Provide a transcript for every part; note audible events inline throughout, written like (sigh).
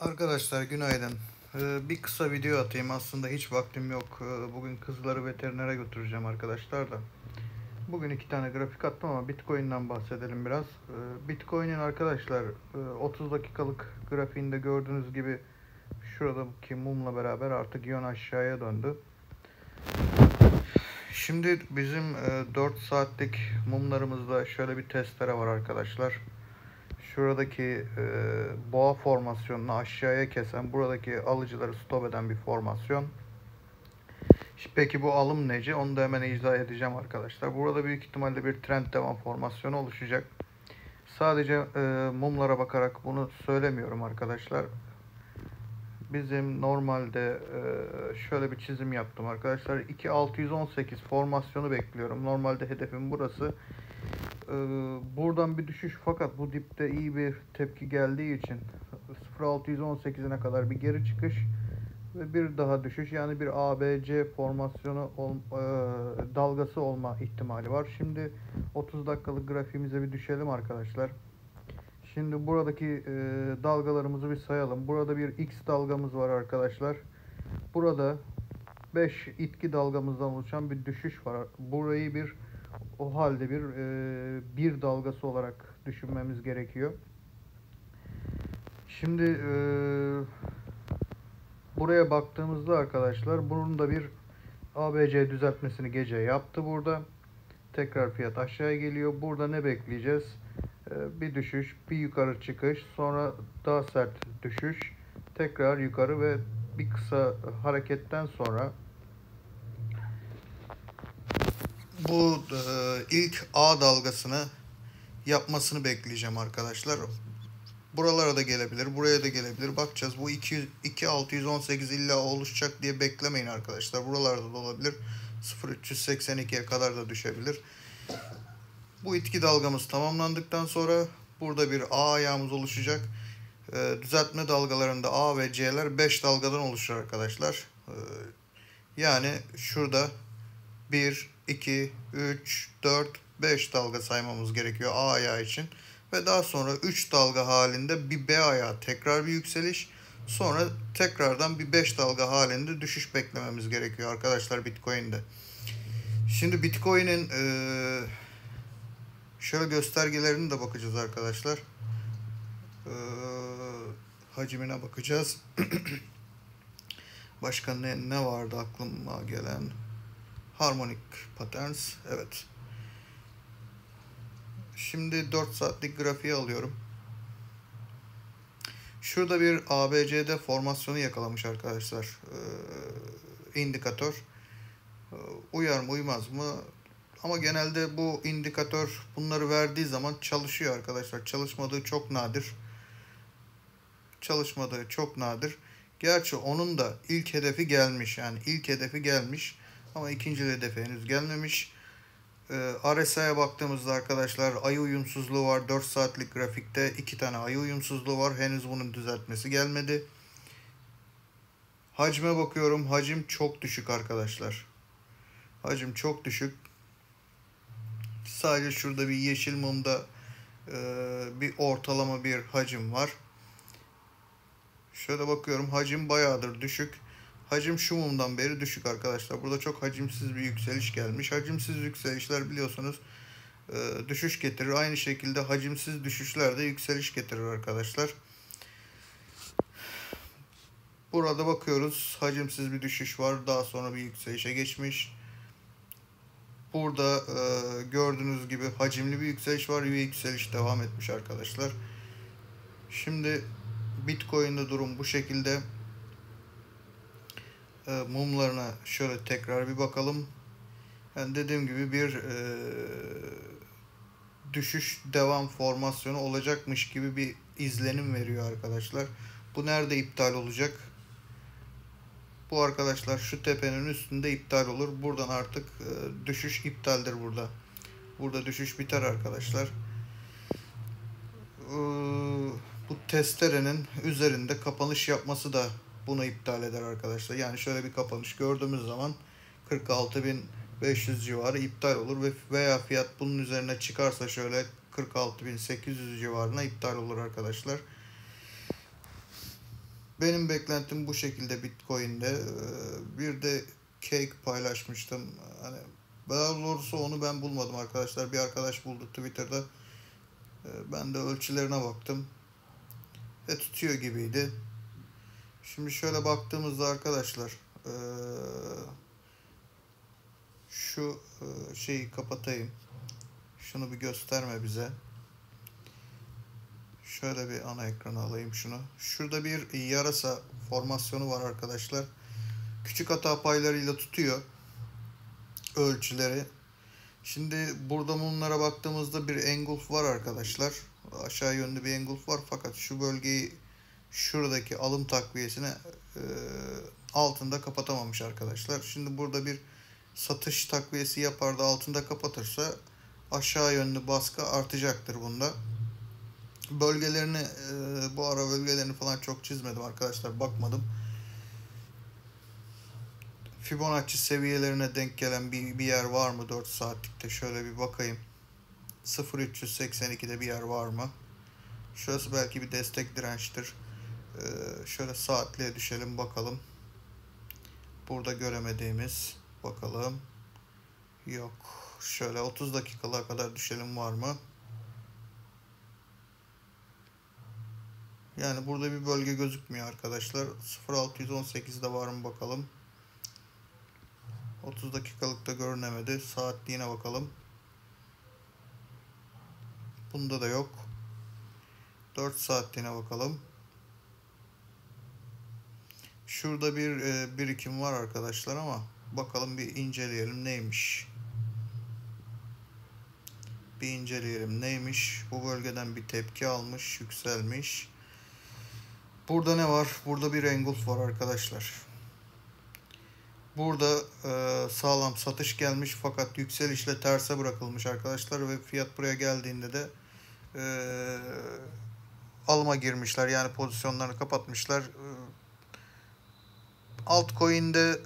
Arkadaşlar günaydın. Ee, bir kısa video atayım. Aslında hiç vaktim yok. Ee, bugün kızları veterinere götüreceğim arkadaşlar da. Bugün iki tane grafik attım ama Bitcoin'den bahsedelim biraz. Ee, Bitcoin'in arkadaşlar e, 30 dakikalık grafiğinde gördüğünüz gibi şuradaki mumla beraber artık yön aşağıya döndü. Şimdi bizim e, 4 saatlik mumlarımızda şöyle bir testere var arkadaşlar şuradaki e, boğa formasyonunu aşağıya kesen, buradaki alıcıları stop eden bir formasyon. Peki bu alım neci? Onu da hemen izah edeceğim arkadaşlar. Burada büyük ihtimalle bir trend devam formasyonu oluşacak. Sadece e, mumlara bakarak bunu söylemiyorum arkadaşlar. Bizim normalde e, şöyle bir çizim yaptım arkadaşlar. 2618 formasyonu bekliyorum. Normalde hedefim burası. Ee, buradan bir düşüş fakat bu dipte iyi bir tepki geldiği için 0.618'ine kadar bir geri çıkış ve bir daha düşüş yani bir ABC formasyonu ol, e, dalgası olma ihtimali var. Şimdi 30 dakikalık grafiğimize bir düşelim arkadaşlar. Şimdi buradaki e, dalgalarımızı bir sayalım. Burada bir X dalgamız var arkadaşlar. Burada 5 itki dalgamızdan oluşan bir düşüş var. Burayı bir o halde bir e, bir dalgası olarak düşünmemiz gerekiyor. Şimdi e, buraya baktığımızda arkadaşlar bunun da bir ABC düzeltmesini gece yaptı burada. Tekrar fiyat aşağıya geliyor. Burada ne bekleyeceğiz? E, bir düşüş, bir yukarı çıkış, sonra daha sert düşüş, tekrar yukarı ve bir kısa hareketten sonra bu e, ilk A dalgasını yapmasını bekleyeceğim arkadaşlar. Buralara da gelebilir, buraya da gelebilir. Bakacağız. Bu 200, 2618 illa oluşacak diye beklemeyin arkadaşlar. Buralarda da olabilir. 0382'ye kadar da düşebilir. Bu itki dalgamız tamamlandıktan sonra burada bir A ayağımız oluşacak. E, düzeltme dalgalarında A ve C'ler 5 dalgadan oluşur arkadaşlar. E, yani şurada 1, 2, 3, 4, 5 dalga saymamız gerekiyor A ayağı için. Ve daha sonra 3 dalga halinde bir B ayağı tekrar bir yükseliş. Sonra tekrardan bir 5 dalga halinde düşüş beklememiz gerekiyor arkadaşlar Bitcoin'de. Şimdi Bitcoin'in e, şöyle göstergelerine de bakacağız arkadaşlar. E, hacimine bakacağız. (clears throat) Başka ne, ne vardı aklıma gelen? Harmonic Patterns. Evet. Şimdi 4 saatlik grafiği alıyorum. Şurada bir ABCD formasyonu yakalamış arkadaşlar. Ee, indikatör. Ee, uyar mı uymaz mı? Ama genelde bu indikatör bunları verdiği zaman çalışıyor arkadaşlar. Çalışmadığı çok nadir. Çalışmadığı çok nadir. Gerçi onun da ilk hedefi gelmiş. Yani ilk hedefi gelmiş. Ama ikinci hedefe henüz gelmemiş. Ee, RSI'ye baktığımızda arkadaşlar ayı uyumsuzluğu var. 4 saatlik grafikte iki tane ayı uyumsuzluğu var. Henüz bunun düzeltmesi gelmedi. Hacme bakıyorum. Hacim çok düşük arkadaşlar. Hacim çok düşük. Sadece şurada bir yeşil mumda e, bir ortalama bir hacim var. Şöyle bakıyorum hacim bayağıdır düşük. Hacim şu mumdan beri düşük arkadaşlar. Burada çok hacimsiz bir yükseliş gelmiş. Hacimsiz yükselişler biliyorsunuz e, düşüş getirir. Aynı şekilde hacimsiz düşüşler de yükseliş getirir arkadaşlar. Burada bakıyoruz. Hacimsiz bir düşüş var. Daha sonra bir yükselişe geçmiş. Burada e, gördüğünüz gibi hacimli bir yükseliş var ve yükseliş devam etmiş arkadaşlar. Şimdi Bitcoin'de durum bu şekilde e, mumlarına şöyle tekrar bir bakalım. Yani dediğim gibi bir e, düşüş devam formasyonu olacakmış gibi bir izlenim veriyor arkadaşlar. Bu nerede iptal olacak? Bu arkadaşlar şu tepenin üstünde iptal olur. Buradan artık e, düşüş iptaldir burada. Burada düşüş biter arkadaşlar. E, bu testerenin üzerinde kapanış yapması da bunu iptal eder arkadaşlar. Yani şöyle bir kapanış gördüğümüz zaman 46.500 civarı iptal olur ve veya fiyat bunun üzerine çıkarsa şöyle 46.800 civarına iptal olur arkadaşlar. Benim beklentim bu şekilde Bitcoin'de. Ee, Bir de cake paylaşmıştım. Hani daha doğrusu onu ben bulmadım arkadaşlar. Bir arkadaş buldu Twitter'da. Ee, Ben de ölçülerine baktım. Ve tutuyor gibiydi. Şimdi şöyle baktığımızda arkadaşlar şu şeyi kapatayım. Şunu bir gösterme bize. Şöyle bir ana ekrana alayım şunu. Şurada bir yarasa formasyonu var arkadaşlar. Küçük hata paylarıyla tutuyor ölçüleri. Şimdi burada bunlara baktığımızda bir engulf var arkadaşlar. Aşağı yönlü bir engulf var fakat şu bölgeyi şuradaki alım takviyesine altında kapatamamış arkadaşlar. Şimdi burada bir satış takviyesi yapar da altında kapatırsa aşağı yönlü baskı artacaktır bunda. Bölgelerini e, bu ara bölgelerini falan çok çizmedim arkadaşlar bakmadım. Fibonacci seviyelerine denk gelen bir, bir yer var mı 4 saatlikte şöyle bir bakayım. 0382'de bir yer var mı? Şurası belki bir destek dirençtir. Ee, şöyle saatliğe düşelim bakalım. Burada göremediğimiz bakalım. Yok. Şöyle 30 dakikalığa kadar düşelim var mı? Yani burada bir bölge gözükmüyor arkadaşlar. 0618'de var mı bakalım. 30 dakikalıkta görünemedi. Saatliğine bakalım. Bunda da yok. 4 saatliğine bakalım. Şurada bir e, birikim var arkadaşlar ama bakalım bir inceleyelim neymiş. Bir inceleyelim neymiş. Bu bölgeden bir tepki almış, yükselmiş. Burada ne var? Burada bir engulf var arkadaşlar. Burada e, sağlam satış gelmiş fakat yükselişle terse bırakılmış arkadaşlar ve fiyat buraya geldiğinde de e, alıma girmişler. Yani pozisyonlarını kapatmışlar. E, altcoin'de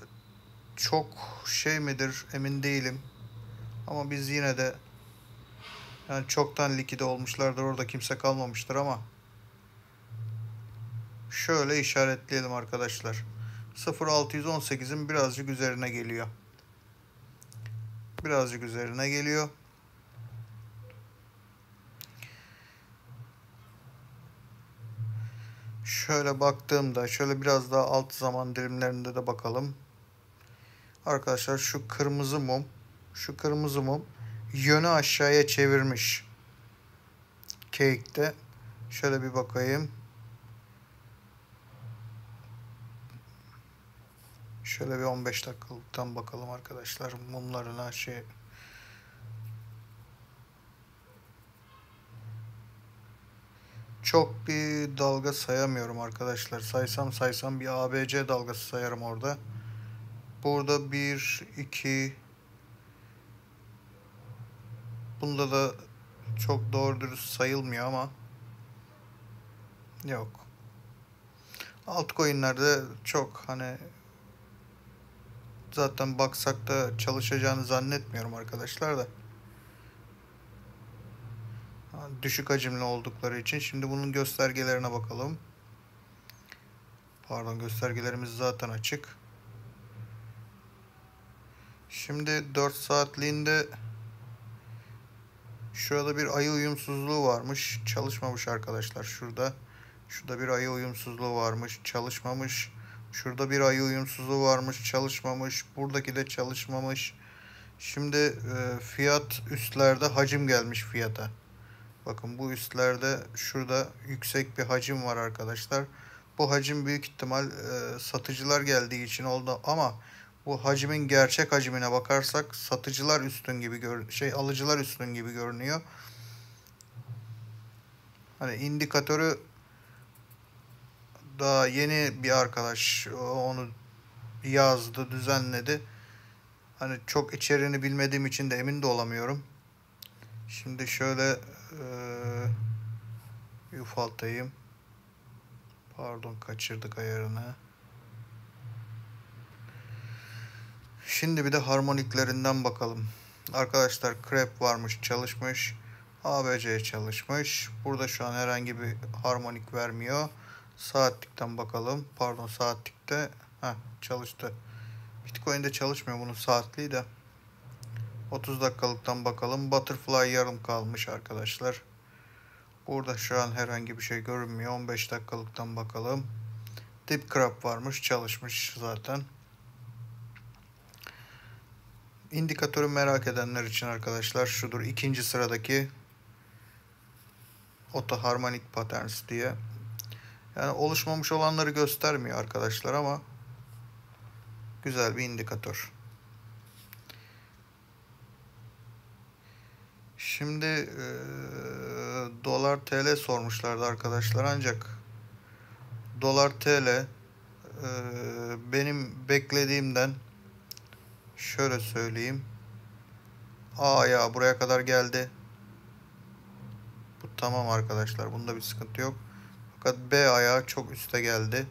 çok şey midir emin değilim. Ama biz yine de yani çoktan likide olmuşlardır. Orada kimse kalmamıştır ama şöyle işaretleyelim arkadaşlar. 0618'in birazcık üzerine geliyor. Birazcık üzerine geliyor. Şöyle baktığımda şöyle biraz daha alt zaman dilimlerinde de bakalım. Arkadaşlar şu kırmızı mum şu kırmızı mum yönü aşağıya çevirmiş. Cake'de. Şöyle bir bakayım. Şöyle bir 15 dakikalıktan bakalım arkadaşlar mumlarına şey Çok bir dalga sayamıyorum arkadaşlar. Saysam saysam bir ABC dalgası sayarım orada. Burada 1 2 Bunda da çok doğru dürüst sayılmıyor ama yok. Altcoin'lerde çok hani zaten baksak da çalışacağını zannetmiyorum arkadaşlar da. Düşük hacimli oldukları için. Şimdi bunun göstergelerine bakalım. Pardon göstergelerimiz zaten açık. Şimdi 4 saatliğinde şurada bir ayı uyumsuzluğu varmış. Çalışmamış arkadaşlar şurada. Şurada bir ayı uyumsuzluğu varmış. Çalışmamış. Şurada bir ayı uyumsuzluğu varmış, çalışmamış. Buradaki de çalışmamış. Şimdi e, fiyat üstlerde hacim gelmiş fiyata. Bakın bu üstlerde şurada yüksek bir hacim var arkadaşlar. Bu hacim büyük ihtimal e, satıcılar geldiği için oldu ama bu hacimin gerçek hacmine bakarsak satıcılar üstün gibi gör şey alıcılar üstün gibi görünüyor. Hani indikatörü daha yeni bir arkadaş onu yazdı, düzenledi. Hani çok içeriğini bilmediğim için de emin de olamıyorum. Şimdi şöyle e, ufaltayım. Pardon kaçırdık ayarını. Şimdi bir de harmoniklerinden bakalım. Arkadaşlar krep varmış çalışmış. ABC çalışmış. Burada şu an herhangi bir harmonik vermiyor. Saatlikten bakalım. Pardon saatlikte. Heh, çalıştı. Bitcoin'de çalışmıyor bunun saatliği de. 30 dakikalıktan bakalım. Butterfly yarım kalmış arkadaşlar. Burada şu an herhangi bir şey görünmüyor. 15 dakikalıktan bakalım. Dip crab varmış. Çalışmış zaten. İndikatörü merak edenler için arkadaşlar şudur. ikinci sıradaki Auto Harmonic Patterns diye. Yani oluşmamış olanları göstermiyor arkadaşlar ama güzel bir indikatör. Şimdi e, dolar TL sormuşlardı arkadaşlar ancak dolar TL e, benim beklediğimden şöyle söyleyeyim. Aa ya buraya kadar geldi. Bu tamam arkadaşlar. Bunda bir sıkıntı yok. Fakat B ayağı çok üste geldi.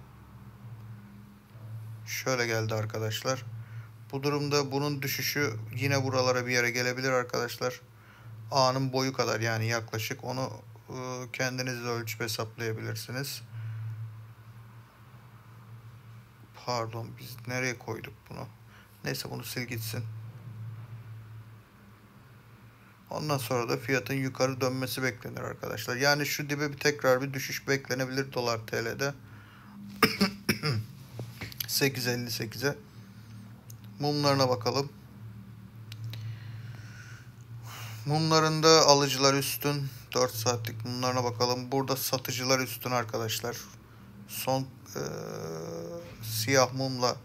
Şöyle geldi arkadaşlar. Bu durumda bunun düşüşü yine buralara bir yere gelebilir arkadaşlar. A'nın boyu kadar yani yaklaşık onu e, kendiniz de ölçüp hesaplayabilirsiniz. Pardon biz nereye koyduk bunu? Neyse bunu sil gitsin. Ondan sonra da fiyatın yukarı dönmesi beklenir arkadaşlar. Yani şu dibe bir tekrar bir düşüş beklenebilir dolar TL'de. 8.58'e. (coughs) Mumlarına bakalım. Mumlarında alıcılar üstün. 4 saatlik mumlarına bakalım. Burada satıcılar üstün arkadaşlar. Son e, siyah mumla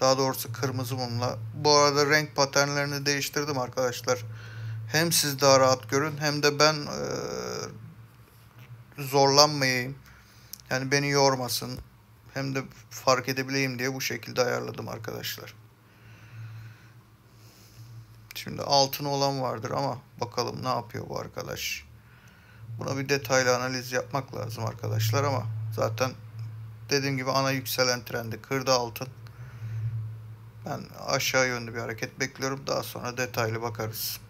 daha doğrusu kırmızı mumla. Bu arada renk paternlerini değiştirdim arkadaşlar. Hem siz daha rahat görün hem de ben e, zorlanmayayım. Yani beni yormasın. Hem de fark edebileyim diye bu şekilde ayarladım arkadaşlar. Şimdi altın olan vardır ama bakalım ne yapıyor bu arkadaş. Buna bir detaylı analiz yapmak lazım arkadaşlar ama zaten dediğim gibi ana yükselen trendi kırdı altın. Ben aşağı yönlü bir hareket bekliyorum. Daha sonra detaylı bakarız.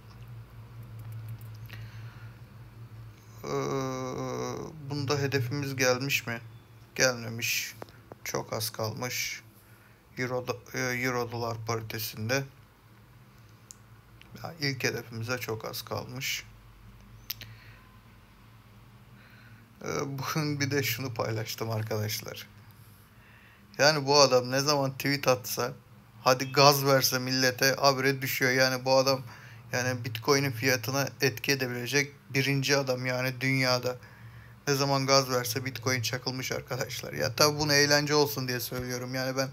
Ee, bunda hedefimiz gelmiş mi? Gelmemiş. Çok az kalmış. Euro, e, Euro dolar paritesinde. Yani ilk hedefimize çok az kalmış. Ee, bugün bir de şunu paylaştım arkadaşlar. Yani bu adam ne zaman tweet atsa hadi gaz verse millete habire düşüyor. Yani bu adam yani Bitcoin'in fiyatına etki edebilecek birinci adam yani dünyada. Ne zaman gaz verse Bitcoin çakılmış arkadaşlar. Ya tabi bunu eğlence olsun diye söylüyorum. Yani ben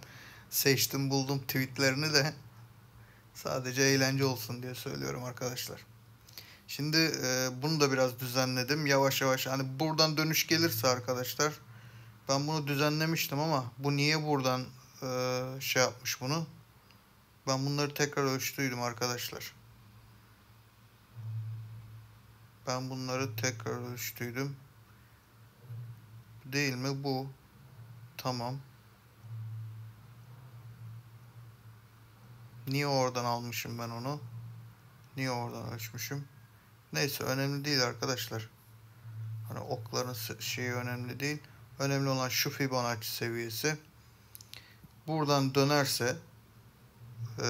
seçtim buldum tweetlerini de sadece eğlence olsun diye söylüyorum arkadaşlar. Şimdi e, bunu da biraz düzenledim. Yavaş yavaş hani buradan dönüş gelirse arkadaşlar ben bunu düzenlemiştim ama bu niye buradan e, şey yapmış bunu? Ben bunları tekrar ölçtüydüm arkadaşlar. Ben bunları tekrar ölçtüydüm. Değil mi bu? Tamam. Niye oradan almışım ben onu? Niye oradan ölçmüşüm? Neyse önemli değil arkadaşlar. Hani okların şeyi önemli değil. Önemli olan şu Fibonacci seviyesi. Buradan dönerse e,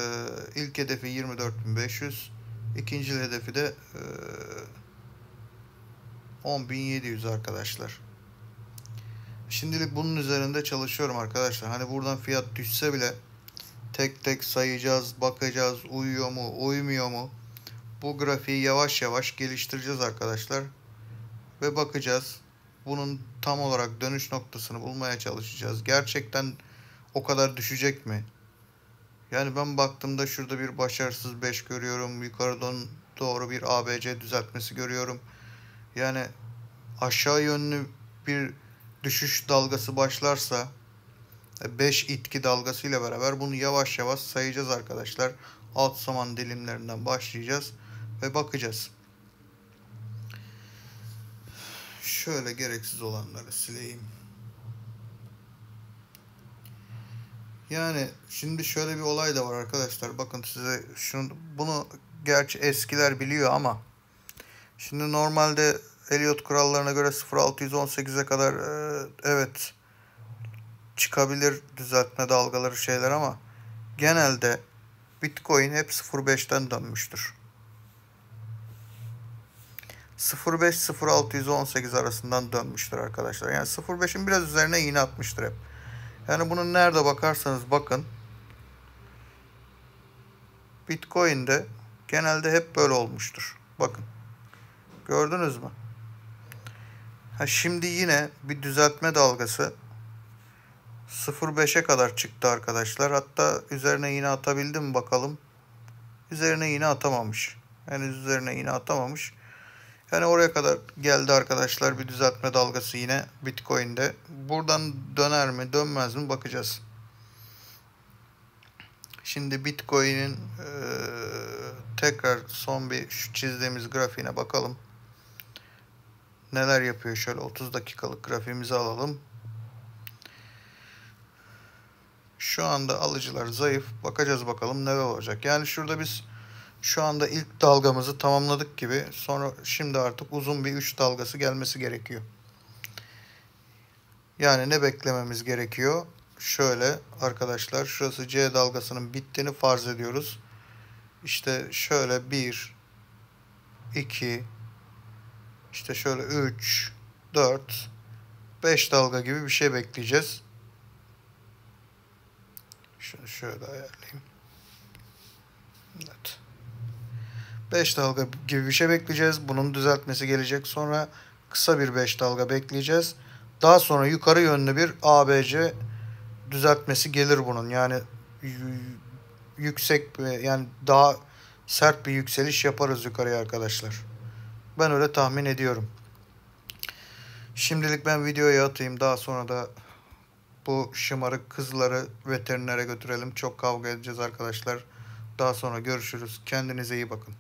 ilk hedefi 24.500 ikinci hedefi de e, 10.700 arkadaşlar. Şimdilik bunun üzerinde çalışıyorum arkadaşlar. Hani buradan fiyat düşse bile tek tek sayacağız, bakacağız, uyuyor mu, uymuyor mu? Bu grafiği yavaş yavaş geliştireceğiz arkadaşlar. Ve bakacağız. Bunun tam olarak dönüş noktasını bulmaya çalışacağız. Gerçekten o kadar düşecek mi? Yani ben baktığımda şurada bir başarısız 5 görüyorum. Yukarıdan doğru bir ABC düzeltmesi görüyorum. Yani aşağı yönlü bir düşüş dalgası başlarsa 5 itki dalgasıyla beraber bunu yavaş yavaş sayacağız arkadaşlar. Alt zaman dilimlerinden başlayacağız ve bakacağız. Şöyle gereksiz olanları sileyim. Yani şimdi şöyle bir olay da var arkadaşlar. Bakın size şunu bunu gerçi eskiler biliyor ama şimdi normalde Elliot kurallarına göre 0.618'e kadar e, evet çıkabilir düzeltme dalgaları şeyler ama genelde Bitcoin hep 0.5'ten dönmüştür. 0.5-0.618 arasından dönmüştür arkadaşlar. Yani 0.5'in biraz üzerine iğne atmıştır hep. Yani bunun nerede bakarsanız bakın Bitcoin'de genelde hep böyle olmuştur. Bakın. Gördünüz mü? Ha şimdi yine bir düzeltme dalgası 0.5'e kadar çıktı arkadaşlar. Hatta üzerine yine atabildim bakalım. Üzerine yine atamamış. Henüz üzerine yine atamamış. Yani oraya kadar geldi arkadaşlar bir düzeltme dalgası yine Bitcoin'de. Buradan döner mi dönmez mi bakacağız. Şimdi Bitcoin'in e, tekrar son bir şu çizdiğimiz grafiğine bakalım. Neler yapıyor şöyle 30 dakikalık grafiğimizi alalım. Şu anda alıcılar zayıf. Bakacağız bakalım neler olacak. Yani şurada biz şu anda ilk dalgamızı tamamladık gibi. Sonra şimdi artık uzun bir 3 dalgası gelmesi gerekiyor. Yani ne beklememiz gerekiyor? Şöyle arkadaşlar şurası C dalgasının bittiğini farz ediyoruz. İşte şöyle 1 2 işte şöyle 3 4 5 dalga gibi bir şey bekleyeceğiz. Şunu şöyle ayarlayayım. Evet. 5 dalga gibi bir şey bekleyeceğiz. Bunun düzeltmesi gelecek. Sonra kısa bir 5 dalga bekleyeceğiz. Daha sonra yukarı yönlü bir ABC düzeltmesi gelir bunun. Yani yüksek yani daha sert bir yükseliş yaparız yukarıya arkadaşlar. Ben öyle tahmin ediyorum. Şimdilik ben videoya atayım. Daha sonra da bu şımarık kızları veterinere götürelim. Çok kavga edeceğiz arkadaşlar. Daha sonra görüşürüz. Kendinize iyi bakın.